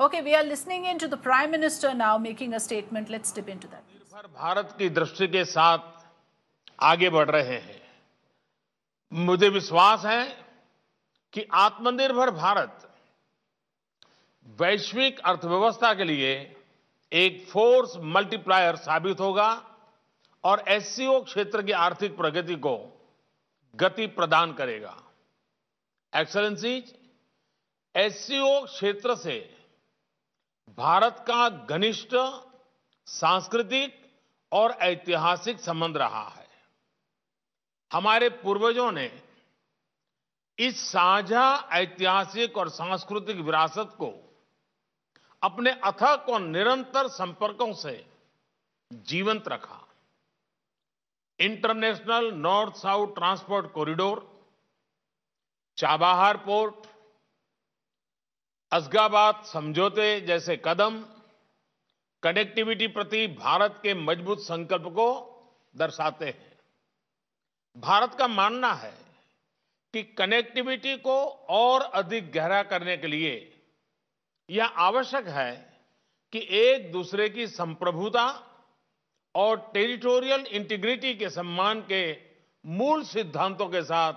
Okay, we are listening in to the Prime Minister now making a statement. Let's dip into that. निर्भर भारत की दृष्टि के साथ आगे बढ़ रहे हैं मुझे विश्वास है कि आत्मनिर्भर भारत वैश्विक अर्थव्यवस्था के लिए एक फोर्स मल्टीप्लायर साबित होगा और एससीओ क्षेत्र की आर्थिक प्रगति को गति प्रदान करेगा एक्सलेंसीज एससीओ क्षेत्र से भारत का घनिष्ठ सांस्कृतिक और ऐतिहासिक संबंध रहा है। हमारे पूर्वजों ने इस साझा ऐतिहासिक और सांस्कृतिक विरासत को अपने अथक और निरंतर संपर्कों से जीवंत रखा। International north south transport corridor, Chabahar port Ashgabat समझौते जैसे कदम कनेक्टिविटी प्रति भारत के मज़बूत संकल्प को दर्शाते हैं। भारत का मानना है कि कनेक्टिविटी को और अधिक गहरा करने के लिए यह आवश्यक है कि एक दूसरे की संप्रभुता और टेरिटोरियल इंटीग्रिटी के सम्मान के मूल सिद्धांतों के साथ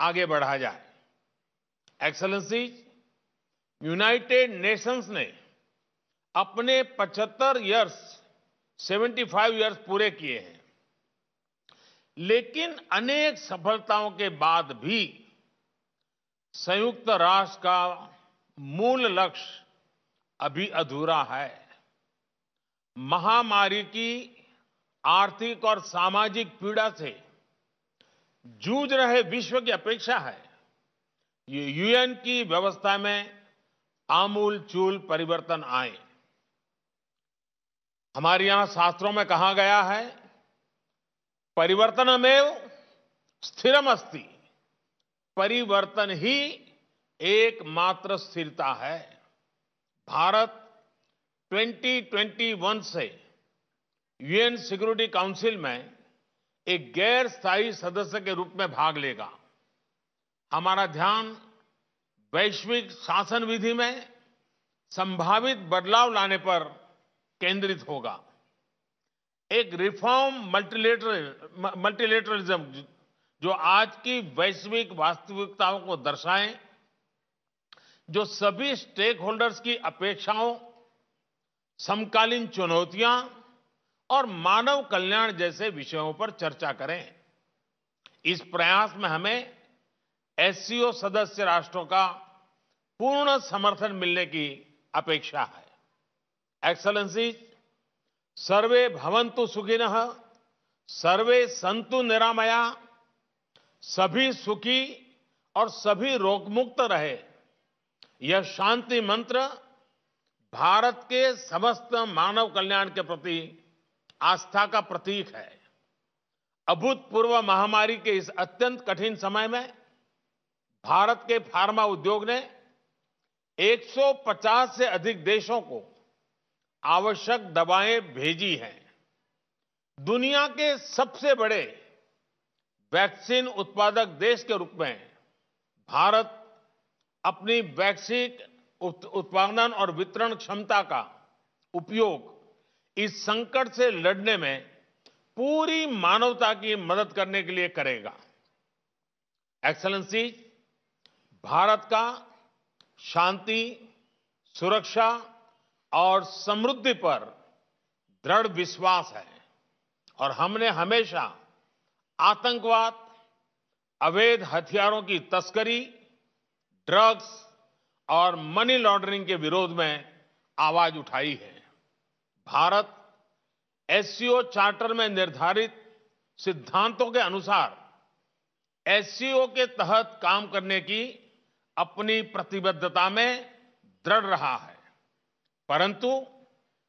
आगे बढ़ा जाए। एक्सलेंसीज यूनाइटेड नेशंस ने अपने 75 इयर्स 75 इयर्स पूरे किए हैं। लेकिन अनेक सफलताओं के बाद भी संयुक्त राष्ट्र का मूल लक्ष्य अभी अधूरा है। महामारी की आर्थिक और सामाजिक पीड़ा से जूझ रहे विश्व की अपेक्षा है। ये यूएन की व्यवस्था में आमूल चूल परिवर्तन आए। हमारे यहाँ शास्त्रों में कहा गया है परिवर्तन परिवर्तनमेव स्थिरम अस्ति परिवर्तन ही एकमात्र स्थिरता है। भारत 2021 से यूएन सिक्योरिटी काउंसिल में एक गैर स्थायी सदस्य के रूप में भाग लेगा। हमारा ध्यान वैश्विक शासन विधि में संभावित बदलाव लाने पर केंद्रित होगा। एक रिफॉर्म मल्टीलेटरल, मल्टीलेटरलिज्म, जो आज की वैश्विक वास्तविकताओं को दर्शाएँ, जो सभी स्टेक होल्डर्स की अपेक्षाओं, समकालीन चुनौतियाँ और मानव कल्याण जैसे विषयों पर चर्चा करें। इस प्रयास में हमें एससीओ सदस्य राष्ट्रों का पूर्ण समर्थन मिलने की अपेक्षा है। एक्सलेंसी सर्वे भवंतु सुखिन, सर्वे संतु निरामया, सभी सुखी और सभी रोगमुक्त रहे। यह शांति मंत्र भारत के समस्त मानव कल्याण के प्रति आस्था का प्रतीक है। अभूतपूर्व महामारी के इस अत्यंत कठिन समय में भारत के फार्मा उद्योग ने 150 से अधिक देशों को आवश्यक दवाएँ भेजी हैं। दुनिया के सबसे बड़े वैक्सीन उत्पादक देश के रूप में भारत अपनी वैक्सीन उत्पादन और वितरण क्षमता का उपयोग इस संकट से लड़ने में पूरी मानवता की मदद करने के लिए करेगा। एक्सलेंसी, भारत का शांति, सुरक्षा और समृद्धि पर दृढ़ विश्वास है। और हमने हमेशा आतंकवाद, अवैध हथियारों की तस्करी, ड्रग्स और मनी लॉन्ड्रिंग के विरोध में आवाज़ उठाई है। भारत एससीओ चार्टर में निर्धारित सिद्धांतों के अनुसार एससीओ के तहत काम करने की अपनी प्रतिबद्धता में दृढ़ रहा है। परंतु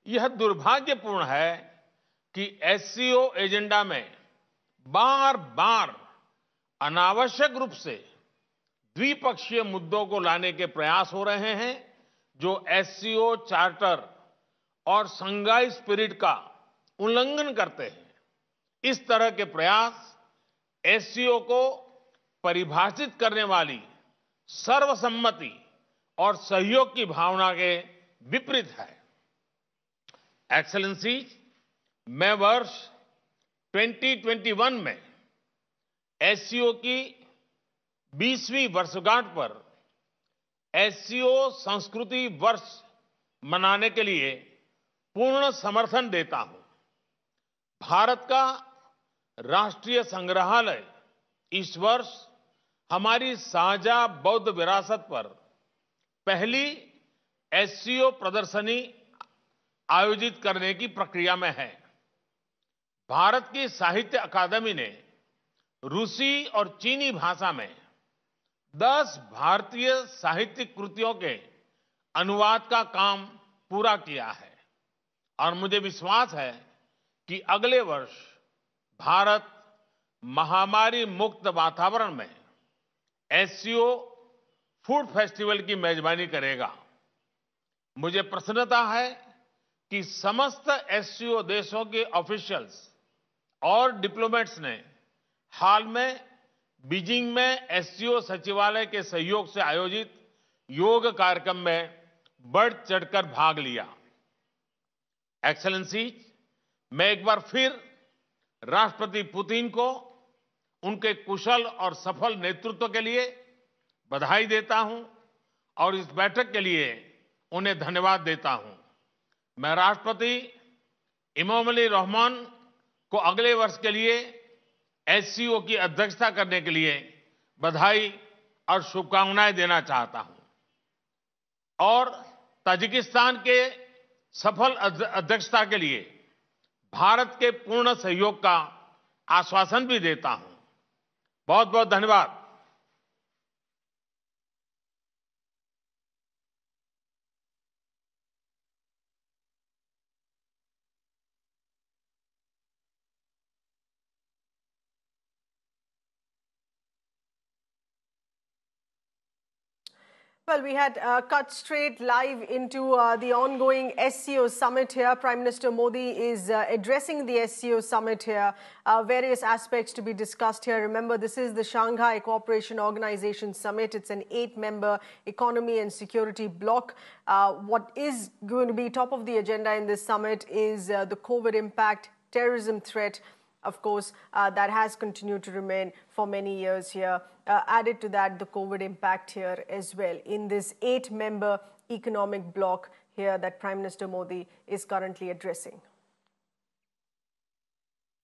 यह दुर्भाग्यपूर्ण है कि एससीओ एजेंडा में बार बार अनावश्यक रूप से द्विपक्षीय मुद्दों को लाने के प्रयास हो रहे हैं, जो एससीओ चार्टर और संघाई स्पिरिट का उल्लंघन करते हैं। इस तरह के प्रयास एससीओ को परिभाषित करने वाली सर्वसम्मति और सहयोग की भावना के विपरीत है। एक्सेलेंसी मैं वर्ष 2021 में एससीओ की 20वीं वर्षगांठ पर एससीओ संस्कृति वर्ष मनाने के लिए पूर्ण समर्थन देता हूँ। भारत का राष्ट्रीय संग्रहालय इस वर्ष हमारी साझा बौद्ध विरासत पर पहली एससीओ प्रदर्शनी आयोजित करने की प्रक्रिया में है। भारत की साहित्य अकादमी ने रूसी और चीनी भाषा में 10 भारतीय साहित्यिक कृतियों के अनुवाद का काम पूरा किया है और मुझे विश्वास है कि अगले वर्ष भारत महामारी मुक्त वातावरण में एससीओ फ़ूड फेस्टिवल की मेजबानी करेगा। मुझे प्रसन्नता है कि समस्त एससीओ देशों के ऑफिशियल्स और डिप्लोमेट्स ने हाल में बीजिंग में एससीओ सचिवालय के सहयोग से आयोजित योग कार्यक्रम में बढ़ चढ़कर भाग लिया। एक्सलेंसी मैं एक बार फिर राष्ट्रपति पुतिन को उनके कुशल और सफल नेतृत्व के लिए बधाई देता हूँ और इस बैठक के लिए उन्हें धन्यवाद देता हूँ। मैं राष्ट्रपति इमाम अली रहमान को अगले वर्ष के लिए एससीओ की अध्यक्षता करने के लिए बधाई और शुभकामनाएँ देना चाहता हूँ। और ताजिकिस्तान के सफल अध्यक्षता के लिए भारत के पूर्ण सहयोग का आश्वासन भी देता हूँ। बहुत बहुत धन्यवाद। Well, we had uh, cut straight live into uh, the ongoing SCO summit here. Prime Minister Modi is uh, addressing the SCO summit here. Uh, various aspects to be discussed here. Remember, this is the Shanghai Cooperation Organization summit. It's an eight-member economy and security bloc. Uh, what is going to be top of the agenda in this summit is uh, the COVID impact, terrorism threat, of course, uh, that has continued to remain for many years here. Uh, added to that, the COVID impact here as well in this eight member economic bloc here that Prime Minister Modi is currently addressing.